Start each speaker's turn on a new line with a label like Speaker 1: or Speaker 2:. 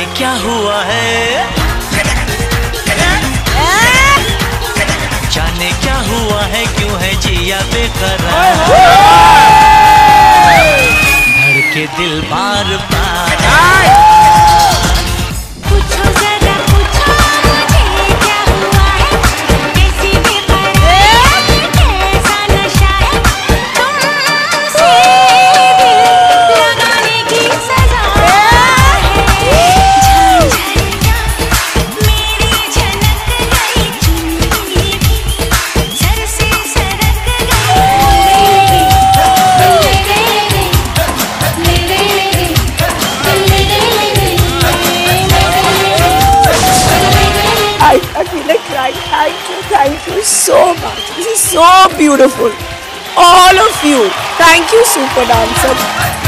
Speaker 1: जाने क्या हुआ है? जाने क्या हुआ है? क्यों है जिया बेकरार? के दिल बार बार।
Speaker 2: So much. This is so beautiful. All of you. Thank you, super dancer.